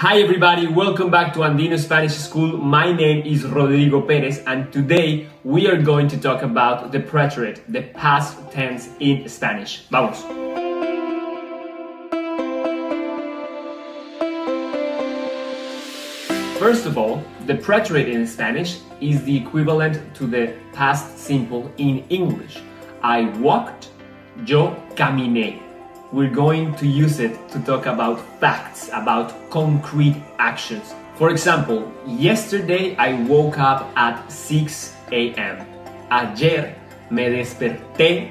Hi everybody, welcome back to Andino Spanish School. My name is Rodrigo Perez and today we are going to talk about the preterite, the past tense in Spanish. Vamos. First of all, the preterite in Spanish is the equivalent to the past simple in English. I walked, yo caminé. We're going to use it to talk about facts, about concrete actions. For example, yesterday I woke up at 6 a.m. Ayer me desperté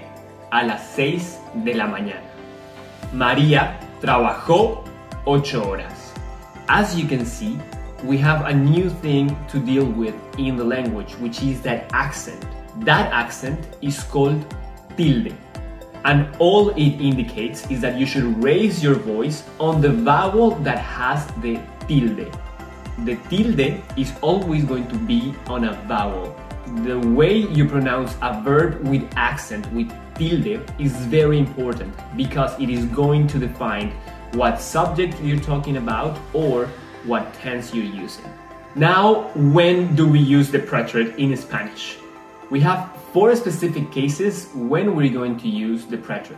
a las 6 de la mañana. María trabajó 8 horas. As you can see, we have a new thing to deal with in the language, which is that accent. That accent is called tilde. And all it indicates is that you should raise your voice on the vowel that has the tilde. The tilde is always going to be on a vowel. The way you pronounce a verb with accent, with tilde, is very important because it is going to define what subject you're talking about or what tense you're using. Now, when do we use the preterite in Spanish? We have four specific cases when we're going to use the preterite.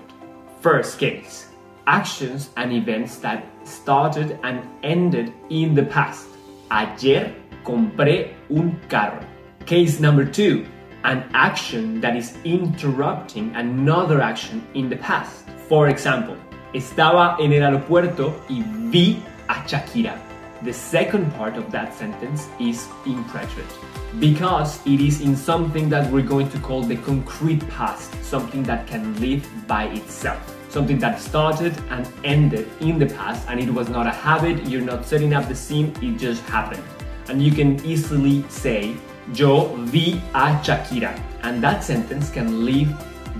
First case, actions and events that started and ended in the past. Ayer compré un carro. Case number two, an action that is interrupting another action in the past. For example, estaba en el aeropuerto y vi a Shakira. The second part of that sentence is in preterite because it is in something that we're going to call the concrete past, something that can live by itself. Something that started and ended in the past and it was not a habit, you're not setting up the scene, it just happened. And you can easily say, Yo vi a Shakira. And that sentence can live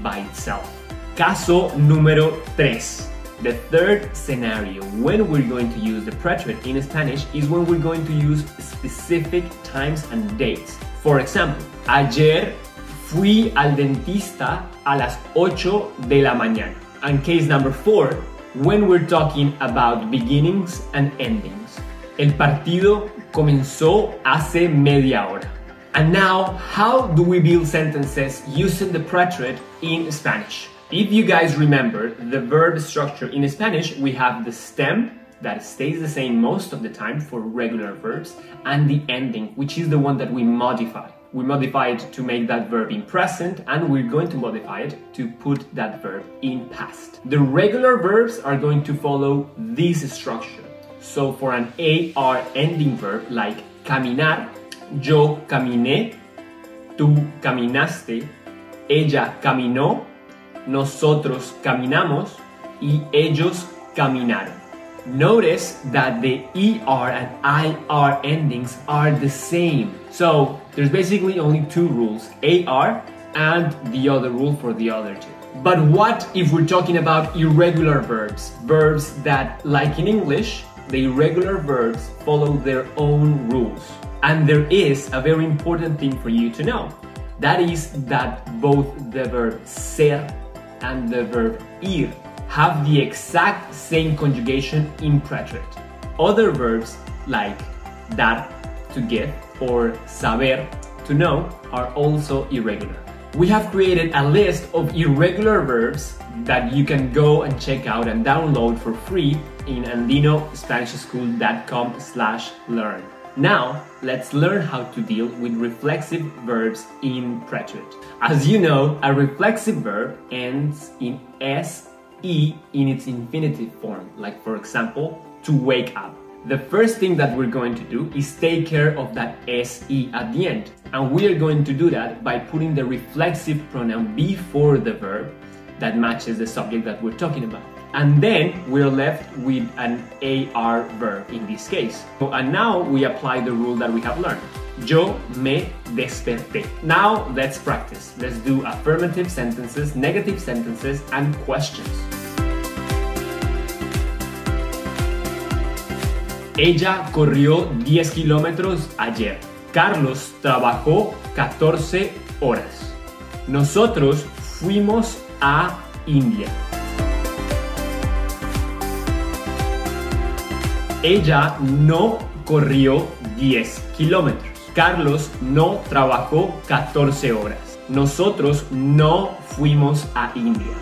by itself. Caso número 3. The third scenario when we're going to use the preterite in Spanish is when we're going to use specific times and dates. For example, ayer fui al dentista a las 8 de la mañana. And case number 4, when we're talking about beginnings and endings. El partido comenzó hace media hora. And now, how do we build sentences using the preterite in Spanish? If you guys remember the verb structure in Spanish, we have the stem that stays the same most of the time for regular verbs and the ending, which is the one that we modify. We modify it to make that verb in present and we're going to modify it to put that verb in past. The regular verbs are going to follow this structure. So for an AR ending verb like caminar, yo caminé, tú caminaste, ella caminó, nosotros caminamos y ellos caminaron. Notice that the ER and IR endings are the same. So there's basically only two rules, AR and the other rule for the other two. But what if we're talking about irregular verbs? Verbs that, like in English, the irregular verbs follow their own rules. And there is a very important thing for you to know. That is that both the verb ser and the verb ir have the exact same conjugation in preterite. Other verbs like dar, to give, or saber, to know, are also irregular. We have created a list of irregular verbs that you can go and check out and download for free in andinospanishschool.com slash learn. Now, let's learn how to deal with reflexive verbs in preterite. As you know, a reflexive verb ends in SE in its infinitive form, like for example, to wake up. The first thing that we're going to do is take care of that SE at the end. And we are going to do that by putting the reflexive pronoun before the verb that matches the subject that we're talking about. And then we're left with an AR verb in this case. And now we apply the rule that we have learned. Yo me desperté. Now let's practice. Let's do affirmative sentences, negative sentences, and questions. Ella corrió 10 kilómetros ayer. Carlos trabajó 14 horas. Nosotros fuimos a India. Ella no corrió 10 kilómetros. Carlos no trabajó 14 horas. Nosotros no fuimos a India.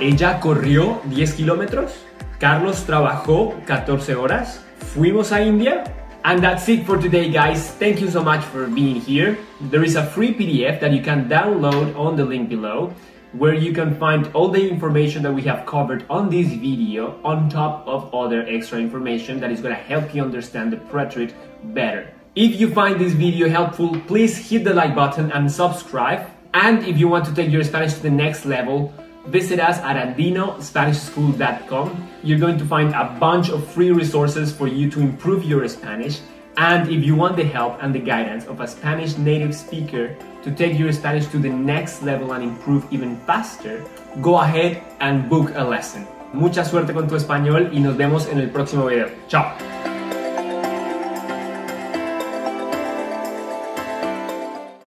Ella corrió 10 kilómetros. Carlos trabajó 14 horas. Fuimos a India. And that's it for today, guys. Thank you so much for being here. There is a free PDF that you can download on the link below where you can find all the information that we have covered on this video on top of other extra information that is going to help you understand the preterite better. If you find this video helpful, please hit the like button and subscribe. And if you want to take your Spanish to the next level, visit us at andinospanishschool.com. You're going to find a bunch of free resources for you to improve your Spanish. And if you want the help and the guidance of a Spanish native speaker to take your Spanish to the next level and improve even faster, go ahead and book a lesson. Mucha suerte con tu español y nos vemos en el próximo video. Chao.